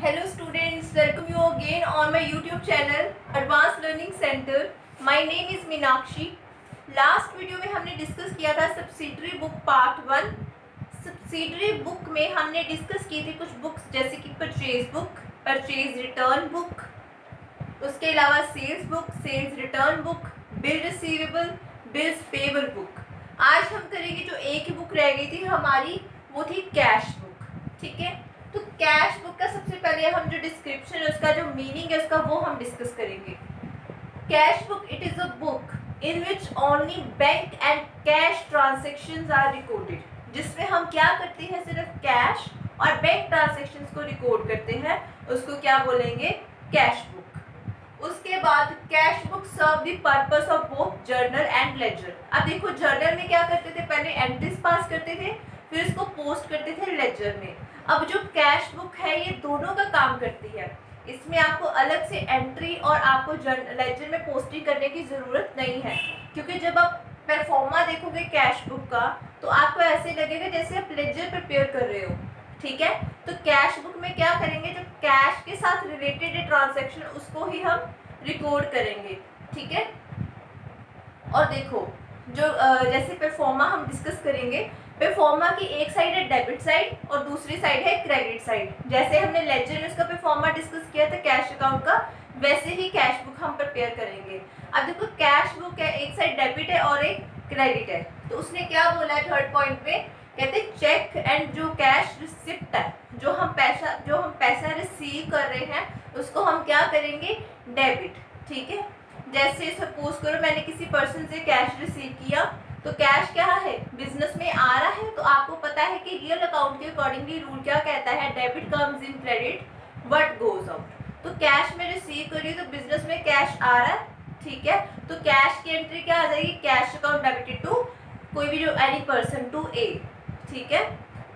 Hello students, welcome you again on my YouTube channel Advanced Learning Center. My name is Meenakshi. Last video में हमने discuss किया था subsidiary book part one subsidiary book में हमने discuss की थी कुछ बुक्स जैसे कि purchase book purchase return book उसके अलावा sales book sales return book bill receivable bills payable book आज हम करेंगे जो एक ही बुक रह गई थी हमारी वो थी कैश बुक ठीक है? कैश बुक का सबसे पहले हम जो डिस्क्रिप्शन है, उसका जो मीनिंग है, उसका वो हम डिस्कस करेंगे। Cash book it is a book in which only bank and cash transaction are recorded जिसमें हम क्या करते हैं, सिर्फ़ कैश और बैंक ट्रांजेक्शन को रिकॉर्ड करते हैं, उसको क्या बोलेंगे? कैश बुक उसके बाद cash book serve the purpose of both journal and ledger अब देखो जर्नल में क्या करते थे? पहले एंट्रीज पास करते थे, फिर इसको पोस्ट करते थे लेजर में। अब जो कैश बुक है, ये दोनों का काम करती है। इसमें आपको अलग से एंट्री और आपको लेजर में पोस्टिंग करने की ज़रूरत नहीं है। क्योंकि जब आप परफॉर्मा देखोगे कैश बुक का तो आपको ऐसे लगेगा जैसे आप लेजर प्रिपेयर कर रहे हो। ठीक है? तो कैश बुक में क्या करेंगे? जो कैश के साथ रिलेटेड ट्रांजेक्शन उसको ही हम रिकॉर्ड करेंगे। ठीक है? और देखो, जो जैसे परफॉर्मा हम डिस्कस करेंगे परफॉर्मा की एक साइड है डेबिट साइड और दूसरी साइड है क्रेडिट साइड जैसे हमने लेजर में उसका परफॉर्मा डिस्कस किया था कैश अकाउंट का, वैसे ही कैश बुक हम प्रिपेयर करेंगे. अब देखो कैश बुक है, एक साइड डेबिट है और एक क्रेडिट है. तो उसने क्या बोला है थर्ड पॉइंट पे? कहते चेक एंड जो कैश रिसिप्ट है, जो हम पैसा, जो हम पैसा रिसीव कर रहे हैं, उसको हम क्या करेंगे? डेबिट ठीक है? जैसे सपोज़ करो, मैंने किसी पर्सन से कैश रिसीव किया तो कैश क्या है? बिज़नेस में आ रहा है तो आपको पता है कि रियल अकाउंट के अकॉर्डिंगली रूल क्या कहता है? Debit comes in credit what goes out तो कैश में रिसीव करिए तो बिज़नेस में कैश आ रहा है, ठीक है? तो कैश की एंट्री क्या आ जाएगी? कैश अकाउंट डेबिटेड टू कोई भी जो एनी पर्सन टू ए ठीक है?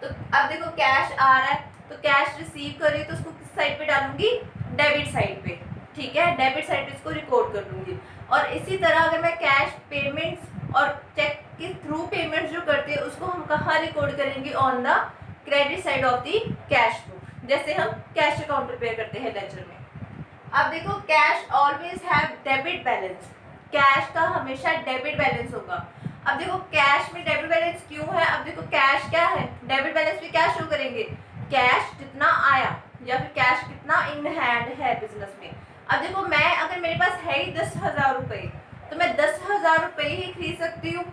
तो अब देखो कैश आ रहा है तो कैश रिसीव कर रही तो उसको किस साइड पे डालूँगी? डेबिट साइड पे, ठीक है? डेबिट साइड पे इसको रिकॉर्ड कर लूँगी और इसी तरह अगर मैं कैश पेमेंट्स और चेक के थ्रू पेमेंट जो करते हैं, उसको हम कहाँ रिकॉर्ड करेंगे on the credit side of the cash book जैसे हम कैश अकाउंट प्रिपेयर करते हैं लेजर में। अब देखो cash always have debit balance cash का हमेशा डेबिट बैलेंस होगा। अब देखो कैश में डेबिट बैलेंस क्यों है? अब देखो कैश क्या है? डेबिट बैलेंस में क्या शो करेंगे? कैश कितना आया, या फिर कैश कितना इन हैंड है बिज़नेस में। अब देखो, मैं, अगर मेरे पास है ही दस हज़ार रुपये तो मैं दस हज़ार रुपये ही खरीद सकती हूँ,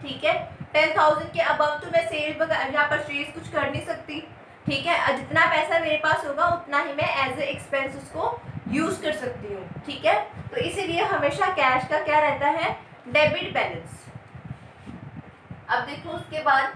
ठीक है? टेन थाउज़ेंड के अबव तो मैं सेल वगैरह या परचेज कुछ कर नहीं सकती, ठीक है? जितना पैसा मेरे पास होगा, उतना ही मैं एज ए एक्सपेंस उसको यूज़ कर सकती हूँ, ठीक है? तो इसीलिए हमेशा कैश का क्या रहता है? डेबिट बैलेंस अब देखो उसके बाद,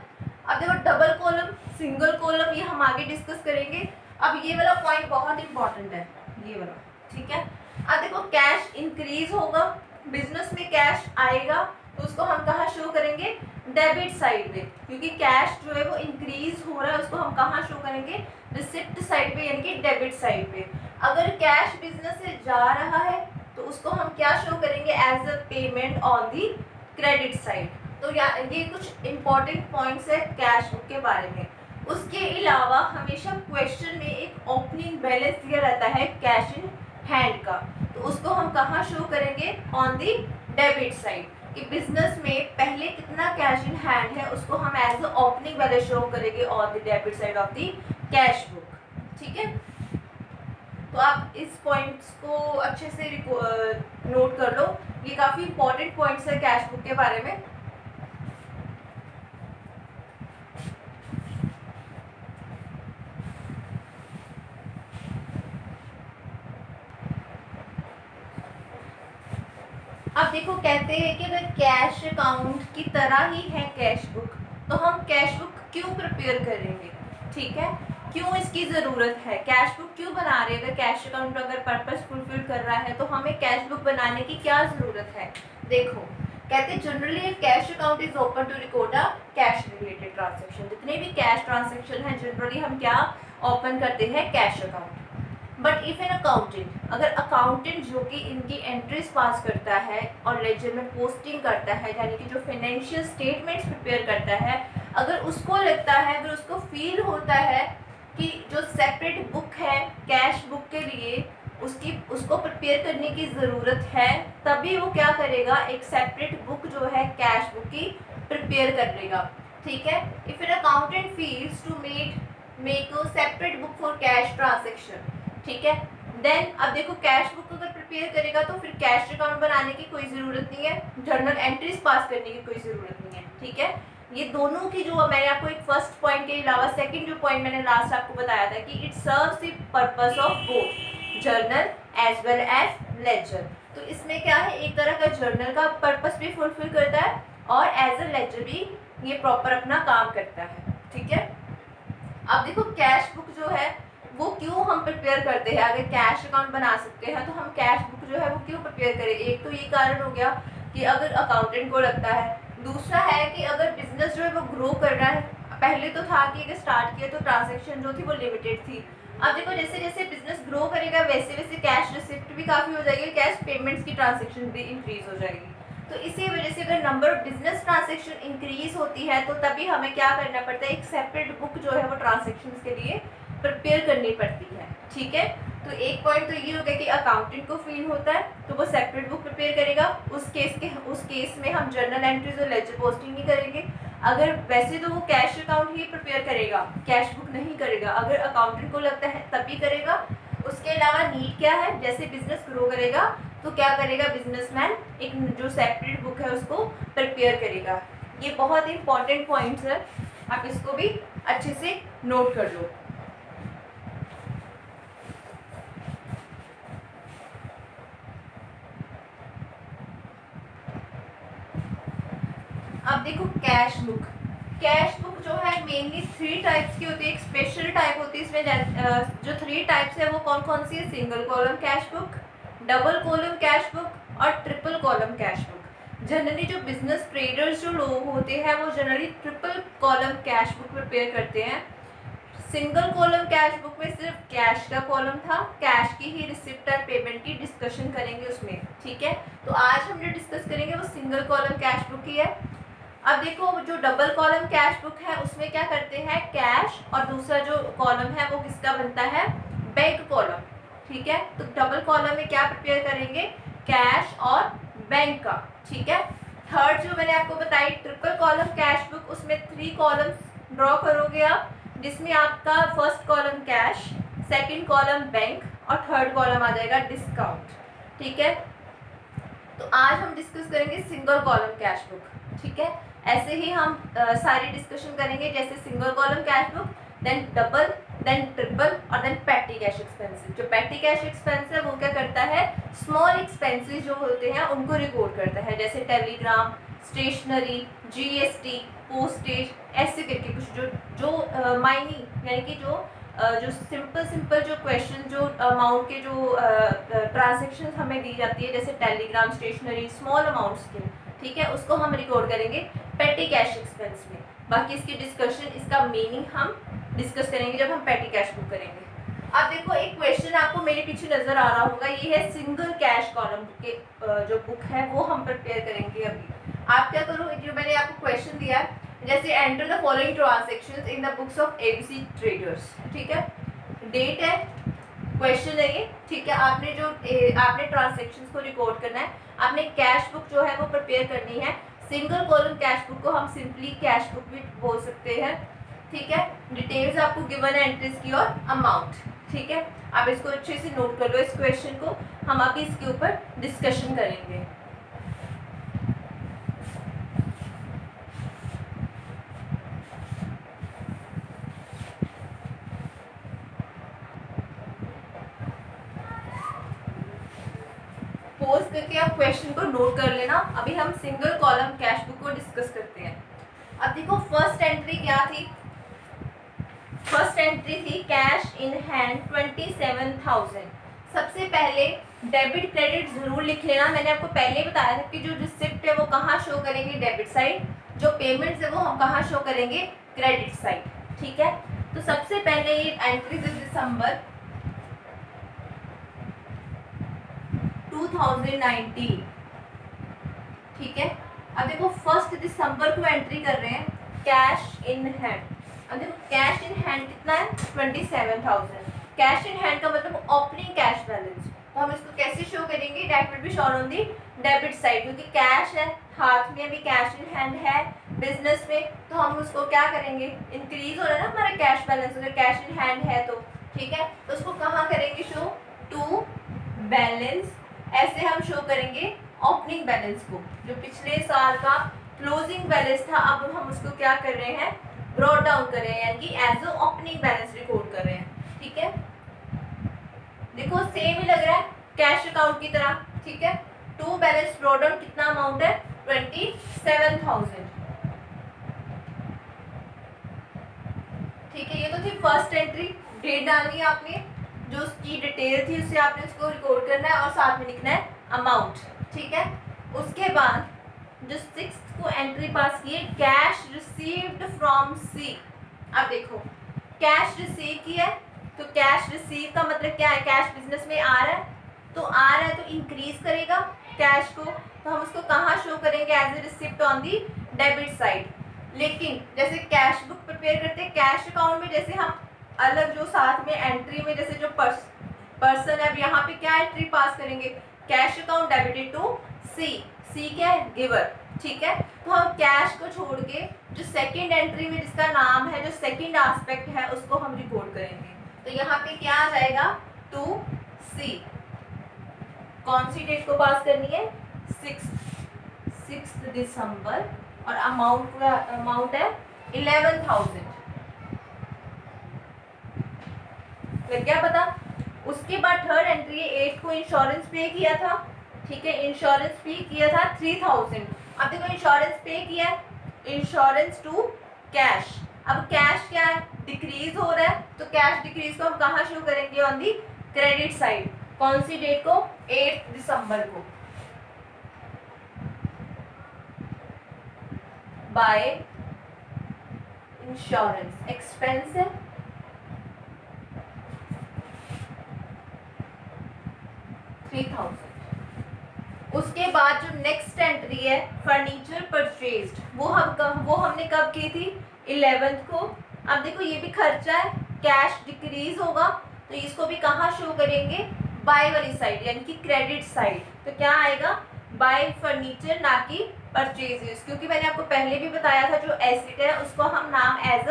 अब देखो डबल कॉलम सिंगल कॉलम ये हम आगे डिस्कस करेंगे। अब ये वाला पॉइंट बहुत इंपॉर्टेंट है, ये वाला, ठीक है? अब देखो कैश इंक्रीज होगा बिज़नेस में कैश आएगा तो उसको हम कहाँ शो करेंगे? डेबिट साइड पे। क्योंकि कैश जो है वो इंक्रीज हो रहा है, उसको हम कहाँ शो करेंगे? रिसिप्ट साइड पे, यानी कि डेबिट साइड पे। अगर कैश बिज़नेस से जा रहा है तो उसको हम क्या शो करेंगे? As a payment on the credit side तो या, ये कुछ इंपॉर्टेंट पॉइंट्स है कैश के बारे में। उसके अलावा हमेशा क्वेश्चन में एक ओपनिंग बैलेंस दिया रहता है कैश इन हैंड का। तो उसको हम कहाँ शो करेंगे? ऑन दी डेबिट साइड कि बिज़नेस में पहले कितना कैश इन हैंड है, उसको हम एज अ ओपनिंग वाले शो करेंगे on the debit side of the cash book ठीक है? तो आप इस पॉइंट्स को अच्छे से नोट कर लो। ये काफ़ी इंपॉर्टेंट पॉइंट्स है कैश बुक के बारे में। देखो कहते हैं कि अगर कैश अकाउंट की तरह ही है कैश बुक तो हम कैश बुक क्यों प्रिपेयर करेंगे? ठीक है? क्यों इसकी ज़रूरत है? कैश बुक क्यों बना रहे हैं? अगर कैश अकाउंट अगर पर्पस फुलफिल कर रहा है तो हमें कैश बुक बनाने की क्या ज़रूरत है? देखो, कहते generally cash account is open to record a cash related transaction जितने भी कैश ट्रांजेक्शन है जनरली हम क्या ओपन करते हैं? Cash account but if an accountant अगर अकाउंटेंट जो कि इनकी एंट्रीज पास करता है और लेजर में पोस्टिंग करता है, यानी कि जो फाइनेंशियल स्टेटमेंट्स प्रिपेयर करता है, अगर उसको लगता है, अगर उसको फील होता है कि जो सेपरेट बुक है कैश बुक के लिए, उसकी, उसको प्रिपेयर करने की ज़रूरत है, तभी वो क्या करेगा? एक सेपरेट बुक जो है कैश बुक की प्रिपेयर करेगा ठीक है? If an accountant feels to make make separate book for cash transaction ठीक है? देन अब देखो कैश बुक अगर प्रिपेयर करेगा तो फिर कैश अकाउंट बनाने की कोई ज़रूरत नहीं है। जर्नल एंट्रीज पास करने की कोई ज़रूरत नहीं है, ठीक है? ये दोनों की जो मैंने आपको एक फ़र्स्ट पॉइंट के अलावा सेकंड जो पॉइंट मैंने लास्ट आपको बताया था कि it serves the purpose of both journal as well as ledger तो इसमें क्या है? एक तरह का जर्नल का पर्पस भी फुलफिल करता है और एज अ लेजर भी ये प्रॉपर अपना काम करता है, ठीक है? अब देखो कैश बुक जो है वो क्यों हम प्रिपेयर करते हैं? अगर कैश अकाउंट बना सकते हैं तो हम कैश बुक जो है वो क्यों प्रिपेयर करें? एक तो ये कारण हो गया कि अगर अकाउंटेंट को लगता है। दूसरा है कि अगर बिज़नेस जो है वो ग्रो कर रहा है, पहले तो था कि अगर स्टार्ट किया तो ट्रांजेक्शन जो थी वो लिमिटेड थी। अब देखो, जैसे जैसे बिज़नेस ग्रो करेगा, वैसे वैसे कैश रिसिप्ट भी काफ़ी हो जाएगी कैश पेमेंट्स की ट्रांजेक्शन भी इंक्रीज हो जाएगी। तो इसी वजह से अगर number of business transaction increase होती है तो तभी हमें क्या करना पड़ता है? एक सेपरेट बुक जो है वो ट्रांजेक्शन के लिए प्रिपेयर करनी पड़ती है, ठीक है? तो एक पॉइंट तो ये हो गया कि अकाउंटेंट को फील होता है तो वो सेपरेट बुक प्रिपेयर करेगा। उस केस के, उस केस में हम जर्नल एंट्रीज और लेजर पोस्टिंग नहीं करेंगे। अगर वैसे तो वो कैश अकाउंट ही प्रिपेयर करेगा कैश बुक नहीं करेगा। अगर अकाउंटेंट को लगता है, तभी करेगा। उसके अलावा नीड क्या है? जैसे बिज़नेस ग्रो करेगा तो क्या करेगा बिजनेसमैन एक जो सेपरेट बुक है उसको प्रिपेयर करेगा। ये बहुत इंपॉर्टेंट पॉइंट्स है। आप इसको भी अच्छे से नोट कर लो। अब देखो कैश बुक कैश बुक जो है मेनली थ्री टाइप्स की होती है. एक स्पेशल टाइप होती है, इसमें जो थ्री टाइप्स है, वो कौन कौन सी है? Single column cash book double column cash book और triple column cash book generally जो बिज़नेस ट्रेडर्स जो लोग होते हैं, वो generally triple column cash book prepare करते हैं. सिंगल कॉलम कैश बुक में सिर्फ़ कैश का कॉलम था कैश की ही रिसिप्ट और पेमेंट की डिस्कशन करेंगे उसमें, ठीक है? तो आज हम जो डिस्कस करेंगे, वो सिंगल कॉलम कैश बुक ही है. अब देखो, जो डबल कॉलम कैश बुक है, उसमें क्या करते हैं? कैश और दूसरा जो कॉलम है, वो किसका बनता है? बैंक कॉलम ठीक है? तो डबल कॉलम में क्या प्रिपेयर करेंगे? कैश और बैंक का, ठीक है? थर्ड जो मैंने आपको बताई ट्रिपल कॉलम कैश बुक उसमें थ्री कॉलम ड्रॉ करोगे आप, जिसमें आपका first column cash second column bank और थर्ड कॉलम आ जाएगा डिस्काउंट ठीक है? तो आज हम डिस्कस करेंगे सिंगल कॉलम कैश बुक ठीक है? ऐसे ही हम आ, सारी डिस्कशन करेंगे जैसे single column cash book then double then triple और देन पैटी कैश एक्सपेंसिव जो पैटी कैश एक्सपेंस है वो क्या करता है? स्मॉल एक्सपेंसिव जो होते हैं उनको रिकॉर्ड करता है. जैसे टेलीग्राम स्टेशनरी जीएसटी पोस्टेज ऐसे करके कुछ जो जो माइनी यानी कि जो जो सिंपल सिंपल जो क्वेश्चन जो अमाउंट के जो ट्रांजेक्शन हमें दी जाती है जैसे टेलीग्राम स्टेशनरी स्मॉल अमाउंट्स के ठीक है? उसको हम रिकॉर्ड करेंगे. पेटी कैश एक्सपेंस में। बाकी इसकी डिस्कशन इसका मीनिंग हम डिस्कस करेंगे जब हम पेटी कैश बुक करेंगे। अब देखो एक क्वेश्चन आपको मेरे पीछे नज़र आ रहा होगा ये है सिंगल कैश कॉलम के जो बुक है वो हम प्रिपेयर करेंगे अभी। आप क्या करो जो मैंने आपको क्वेश्चन दिया जैसे enter the following transaction in the books of ABC traders ठीक है? डेट है क्वेश्चन है ये ठीक है? आपने जो ए, आपने ट्रांजेक्शन को रिकॉर्ड करना है आपने कैश बुक जो है वो प्रिपेयर करनी है सिंगल कॉलम कैश बुक को हम सिंपली कैश बुक भी बोल सकते हैं। ठीक है? डिटेल्स आपको गिवन है एंट्रीज की और अमाउंट ठीक है? आप इसको अच्छे से नोट कर लो इस क्वेश्चन को। हम अभी इसके ऊपर डिस्कशन करेंगे। पोज करके आप क्वेश्चन को नोट कर लेना। अभी हम सिंगल कॉलम कैश बुक को डिस्कस करते हैं। अब देखो फ़र्स्ट एंट्री क्या थी? फ़र्स्ट एंट्री थी cash in hand twenty seven thousand सबसे पहले डेबिट क्रेडिट ज़रूर लिख लेना। मैंने आपको पहले बताया था कि जो रिसिप्ट है वो कहाँ शो करेंगे डेबिट साइड जो पेमेंट्स है वो हम कहाँ शो करेंगे क्रेडिट साइड ठीक है? तो सबसे पहले ये एंट्री दिसंबर 2019 ठीक है? अब देखो फ़र्स्ट दिसंबर को एंट्री कर रहे हैं कैश इन हैंड अब देखो कैश इन हैंड कितना है? Twenty seven thousand cash in hand का मतलब ओपनिंग कैश बैलेंस तो हम इसको कैसे शो करेंगे? Date will be shown on the debit side क्योंकि कैश है, हाथ में अभी कैश इन हैंड है बिज़नेस में तो हम उसको क्या करेंगे? इंक्रीज हो रहा है ना हमारा कैश बैलेंस अगर कैश इन हैंड है तो ठीक है? तो उसको कहाँ करेंगे शो टू बैलेंस ऐसे हम शो करेंगे ओपनिंग बैलेंस को, जो पिछले साल का क्लोजिंग बैलेंस था, अब हम उसको क्या कर रहे हैं? ब्रॉड डाउन कर रहे हैं, यानी कि as a opening balance record कर रहे हैं, ठीक है? देखो सेम ही लग रहा है कैश अकाउंट की तरह, ठीक है? टू बैलेंस ब्रॉड डाउन कितना अमाउंट है? ट्वेंटी सेवन थाउज़ेंड ठीक है, ये तो थी फ़र्स्ट एंट्री डेट डालनी है आपने। जो उसकी डिटेल थी उससे आपने उसको रिकॉर्ड करना है और साथ में लिखना है अमाउंट ठीक है? उसके बाद जो सिक्स को एंट्री पास किए कैश रिसीव्ड फ्रॉम सी अब देखो कैश रिसीव किया तो कैश रिसीव का मतलब क्या है? कैश बिज़नेस में आ रहा है तो आ रहा है तो इंक्रीज करेगा कैश को तो हम उसको कहाँ शो करेंगे? As a receipt on the debit side लेकिन जैसे कैश बुक प्रिपेयर करते हैं कैश अकाउंट में जैसे हम अलग जो साथ में एंट्री में जैसे जो पर्स पर्सन है, अब यहाँ पे क्या एंट्री पास करेंगे? Cash account debited to C C क्या है? गिवर ठीक है? तो हम कैश को छोड़ के जो सेकंड एंट्री में जिसका नाम है, जो सेकंड एस्पेक्ट है, उसको हम रिपोर्ट करेंगे। तो यहाँ पे क्या आ जाएगा? टू सी कौन सी डेट को पास करनी है? सिक्स सिक्स दिसंबर और अमाउंट का अमाउंट है इलेवन थाउज़ेंड लग गया पता? उसके बाद थर्ड एंट्री है एट को इंश्योरेंस पे किया था, ठीक है? इंश्योरेंस पे किया था थ्री थाउज़ेंड अब देखो इंश्योरेंस पे किया है इंश्योरेंस टू कैश अब कैश क्या है? डिक्रीज हो रहा है तो कैश डिक्रीज को हम कहाँ शो करेंगे? ऑन दी क्रेडिट साइड कौन सी डेट को? एट दिसंबर को. बाय इंश्योरेंस एक्सपेंस है? थ्री थाउज़ेंड उसके बाद जो नेक्स्ट एंट्री है फर्नीचर परचेज वो हम कब, वो हमने कब की थी? इलेवेंथ को। अब देखो, ये भी खर्चा है कैश डिक्रीज होगा तो इसको भी कहाँ शो करेंगे? बाय वाली साइड यानी कि क्रेडिट साइड तो क्या आएगा? बाय फर्नीचर ना कि परचेजेस क्योंकि मैंने आपको पहले भी बताया था, जो एसिड है, उसको हम नाम एज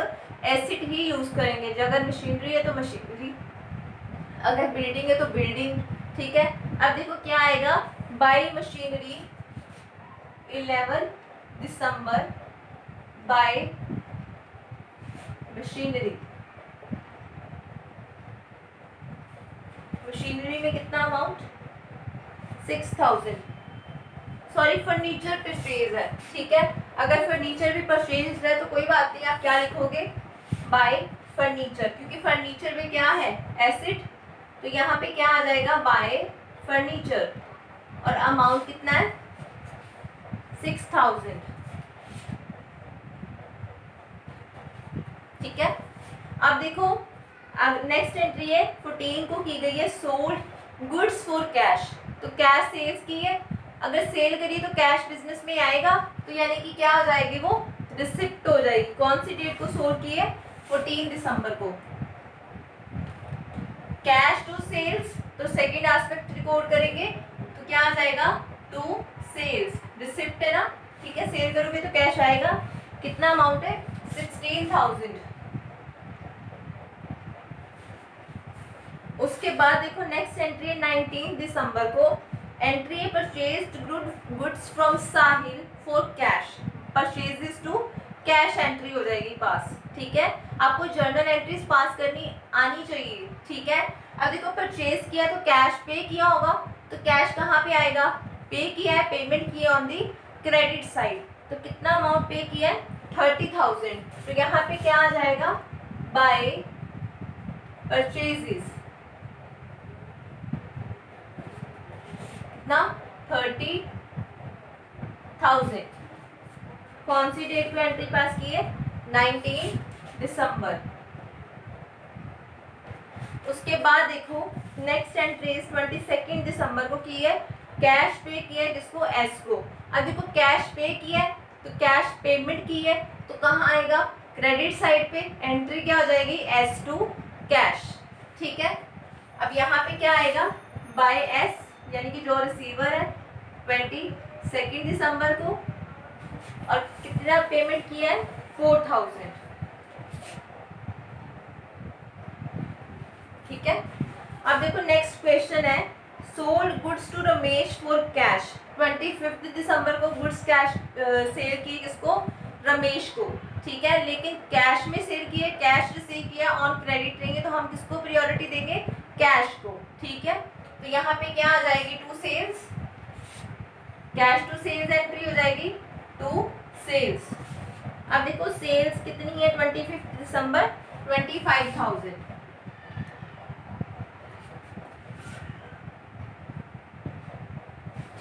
एसिड ही यूज़ करेंगे। अगर मशीनरी है तो मशीनरी अगर बिल्डिंग है तो बिल्डिंग ठीक है? अब देखो क्या आएगा? By machinery 11 December by machinery machinery में कितना amount six thousand sorry furniture purchase है, ठीक है? अगर फर्नीचर भी परचेज है तो कोई बात नहीं, आप क्या लिखोगे? बाय फर्नीचर क्योंकि फर्नीचर में क्या है? एसिड तो यहाँ पे क्या आ जाएगा? Bye furniture. और अमाउंट कितना है? सिक्स थाउज़ेंड ठीक है? अब देखो, अब नेक्स्ट एंट्री है फोर्टीन को की गई है सोल्ड गुड्स फॉर कैश तो कैश सेल्स की है। अगर सेल करिए तो कैश बिज़नेस में आएगा। तो यानी कि क्या हो जाएगी वो? रिसिप्ट हो जाएगी। कौन सी डेट को सोल्ड की है? फोर्टीन दिसंबर को। कैश टू सेल्स तो सेकेंड एस्पेक्ट रिकॉर्ड करेंगे तो क्या आ जाएगा? टू सेल्स रिसिप्ट है ना? ठीक है सेल करोगे तो कैश आएगा। कितना अमाउंट है? सिक्सटीन थाउज़ेंड उसके बाद देखो नेक्स्ट एंट्री है नाइनटीन दिसंबर को। एंट्री है purchase goods from Sahil for cash purchases to cash entry हो जाएगी पास ठीक है? आपको जर्नल एंट्रीज पास करनी आनी चाहिए। ठीक है? अब देखो परचेज किया तो कैश पे किया होगा तो कैश कहाँ पे आएगा? पे किया है पेमेंट किया ऑन दी क्रेडिट साइड तो कितना अमाउंट पे किया है? थर्टी थाउज़ेंड तो यहाँ पे क्या आ जाएगा? बाय परचेजेस ना थर्टी थाउज़ेंड कौन सी डेट पे एंट्री पास की है? नाइनटीन दिसंबर उसके बाद देखो next entry twenty second December को की है कैश पे किया है जिसको एस को अब देखो कैश पे किया है तो कैश पेमेंट की है तो कहाँ आएगा? क्रेडिट साइड पे एंट्री क्या हो जाएगी? एस टू कैश ठीक है? अब यहाँ पे क्या आएगा? बाय एस यानी कि जो रिसीवर है ट्वेंटी सेकेंड दिसंबर को। और कितना पेमेंट किया है? फोर थाउज़ेंड ठीक है? अब देखो नेक्स्ट क्वेश्चन है sold goods to Ramesh for cash twenty fifth December को गुड्स कैश सेल की किसको? रमेश को, ठीक है? लेकिन कैश में सेल किए कैश रिसीव किया ऑन क्रेडिट लेंगे तो हम किसको प्रियोरिटी देंगे? कैश को, ठीक है? तो यहाँ पे क्या आ जाएगी? To sales cash to sales entry हो जाएगी टू सेल्स अब देखो सेल्स कितनी है? Twenty fifth December twenty five thousand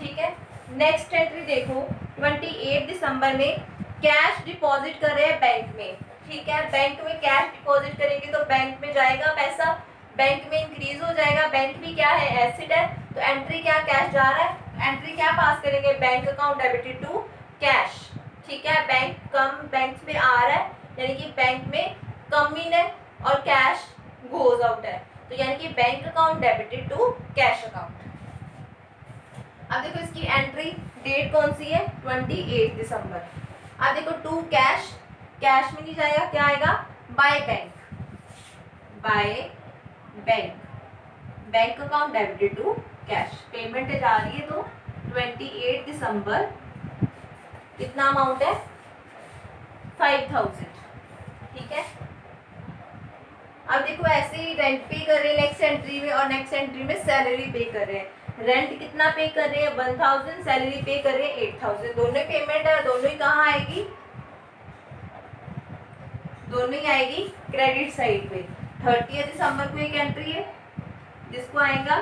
ठीक है? नेक्स्ट एंट्री देखो ट्वेंटी एट दिसंबर में कैश डिपॉजिट कर रहे हैं बैंक में, ठीक है? बैंक में कैश डिपॉजिट करेंगे तो बैंक में जाएगा पैसा बैंक में इंक्रीज हो जाएगा। बैंक भी क्या है? एसिड है। तो एंट्री क्या? कैश जा रहा है। एंट्री क्या पास करेंगे? Bank account debited to cash ठीक है? बैंक कम बैंक में आ रहा है। यानी कि बैंक में कम इन है और कैश गोज आउट है। तो यानी कि bank account debited to cash account अब देखो इसकी एंट्री डेट कौन सी है? Twenty eight December. अब देखो टू कैश कैश में नहीं जाएगा, क्या आएगा? By bank by bank bank account debited to cash payment जा रही है तो ट्वेंटी एट दिसंबर। कितना अमाउंट है? फाइव थाउज़ेंड ठीक है? अब देखो ऐसे ही रेंट पे कर रहे हैं नेक्स्ट एंट्री में और नेक्स्ट एंट्री में सैलरी पे कर रहे हैं। रेंट कितना पे कर रहे हैं? वन थाउज़ेंड सैलरी पे कर रहे हैं एट थाउज़ेंड दोनों पेमेंट है, दोनों ही कहाँ आएगी? दोनों ही आएगी क्रेडिट साइड पे. थर्टी दिसंबर को एक एंट्री है, जिसको आएगा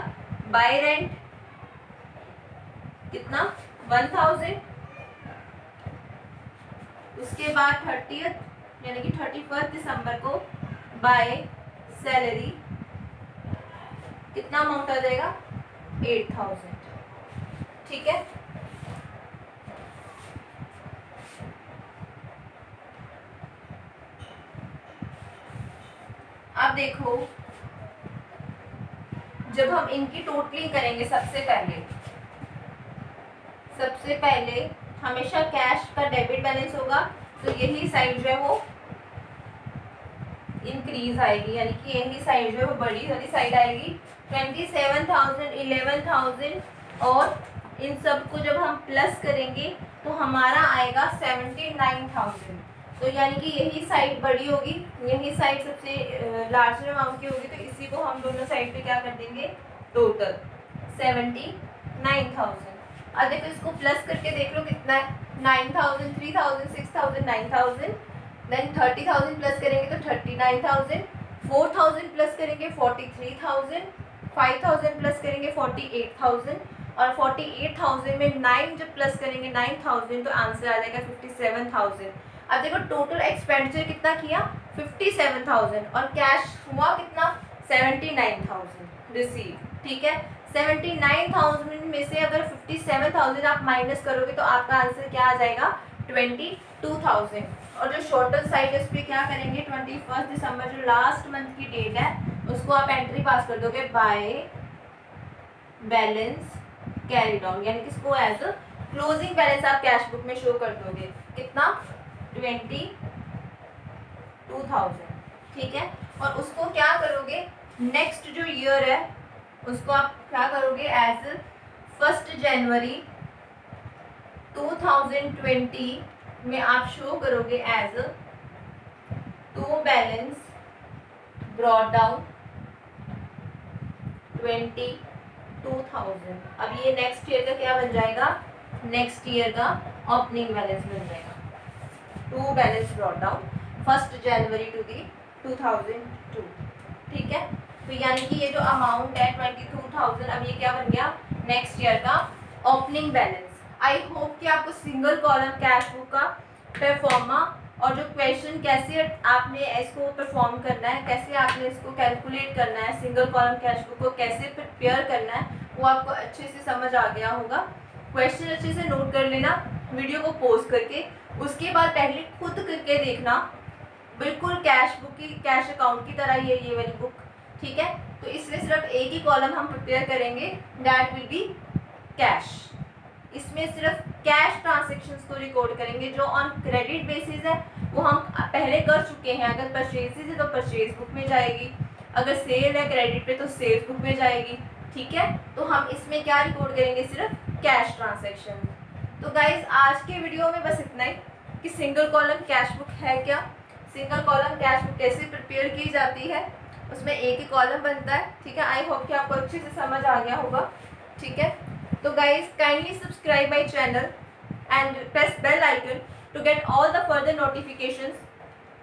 बाय रेंट कितना? वन थाउज़ेंड उसके बाद थर्टी यानी कि थर्टी फ़र्स्ट दिसंबर को बाय सैलरी कितना अमाउंट आ जाएगा? Eight thousand. ठीक है? अब देखो, जब हम इनकी टोटलिंग करेंगे सबसे पहले सबसे पहले हमेशा कैश का डेबिट बैलेंस होगा तो यही साइड जो है वो इंक्रीज आएगी, यानी कि यही साइड जो है वो बड़ी वाली साइड आएगी। Twenty seven thousand eleven thousand और इन सबको जब हम प्लस करेंगे तो हमारा आएगा सेवेंटी नाइन थाउज़ेंड तो यानी कि यही साइड बड़ी होगी, यही साइड सबसे लार्जर अमाउंट की होगी तो इसी को हम दोनों साइड पे क्या कर देंगे? टोटल सेवेंटी नाइन थाउज़ेंड अब देखो इसको प्लस करके देख लो कितना है nine thousand three thousand six thousand nine thousand then thirty thousand plus करेंगे तो thirty nine thousand four thousand plus करेंगे forty three thousand five thousand plus करेंगे फोर्टी एट थाउज़ेंड और फोर्टी एट थाउज़ेंड में नाइन जब plus करेंगे nine thousand तो answer आ जाएगा फिफ्टी सेवन थाउज़ेंड अब देखो टोटल एक्सपेंडिचर कितना किया? फिफ्टी सेवन थाउज़ेंड और कैश हुआ कितना? सेवेंटी नाइन थाउज़ेंड रिसीव ठीक है? सेवेंटी नाइन थाउज़ेंड में से अगर फिफ्टी सेवन थाउज़ेंड आप माइनस करोगे तो आपका आंसर क्या आ जाएगा? Twenty two thousand. और जो शॉर्टर साइड है, उस पर क्या करेंगे? ट्वेंटी फ़र्स्ट दिसंबर जो लास्ट मंथ की डेट है, उसको आप एंट्री पास कर दोगे बाय बैलेंस कैरी डाउन यानी कि इसको एज क्लोजिंग बैलेंस आप कैश बुक में शो कर दोगे। कितना? Twenty two thousand. ठीक है? और उसको क्या करोगे? नेक्स्ट जो ईयर है, उसको आप क्या करोगे? As first January two thousand twenty में आप शो करोगे as to balance brought down twenty two thousand अब ये नेक्स्ट ईयर का क्या बन जाएगा? नेक्स्ट ईयर का ओपनिंग बैलेंस बन जाएगा। To balance brought down first January to the two thousand two ठीक है? तो यानी कि ये जो अमाउंट है ट्वेंटी टू थाउज़ेंड अब ये क्या बन गया? नेक्स्ट ईयर का ओपनिंग बैलेंस आई होप कि आपको सिंगल कॉलम कैश बुक का परफॉर्मा और जो क्वेश्चन कैसे आपने इसको परफॉर्म करना है, कैसे आपने इसको कैलकुलेट करना है सिंगल कॉलम कैश बुक को कैसे प्रिपेयर करना है, वो आपको अच्छे से समझ आ गया होगा। क्वेश्चन अच्छे से नोट कर लेना वीडियो को पोस्ट करके। उसके बाद पहले खुद करके देखना, बिल्कुल कैश बुक की कैश अकाउंट की तरह ही है ये वाली बुक ठीक है? तो इसमें सिर्फ़ एक ही कॉलम हम प्रिपेयर करेंगे दैट विल बी कैश इसमें सिर्फ़ कैश ट्रांजेक्शन को रिकॉर्ड करेंगे, जो ऑन क्रेडिट बेसिस है, वो हम पहले कर चुके हैं। अगर परचेजेज है तो परचेज बुक में जाएगी। अगर सेल है क्रेडिट पे तो सेल्स बुक में जाएगी। ठीक है? तो हम इसमें क्या रिकॉर्ड करेंगे? सिर्फ़ कैश ट्रांजेक्शन तो गाइज़ आज के वीडियो में बस इतना ही कि सिंगल कॉलम कैश बुक है क्या? सिंगल कॉलम कैश बुक कैसे प्रिपेयर की जाती है? उसमें एक ही कॉलम बनता है। ठीक है? आई होप कि आपको अच्छे से समझ आ गया होगा। ठीक है? तो guys kindly subscribe my channel and press bell icon to get all the further notification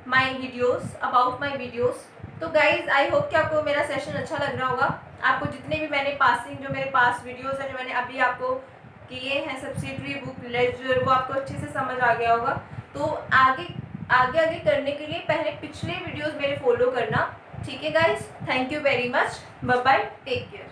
my videos about my videos तो गाइज़ आई होप कि आपको मेरा सेशन अच्छा लग रहा होगा। आपको जितने भी मैंने पासिंग जो मेरे पास वीडियोज़ हैं, जो मैंने अभी आपको किए हैं सब्सिडरी बुक लेजर वो आपको अच्छे से समझ आ गया होगा। तो आगे आगे आगे करने के लिए पहले पिछले वीडियोस मेरे फॉलो करना। ठीक है guys thank you very much bye take care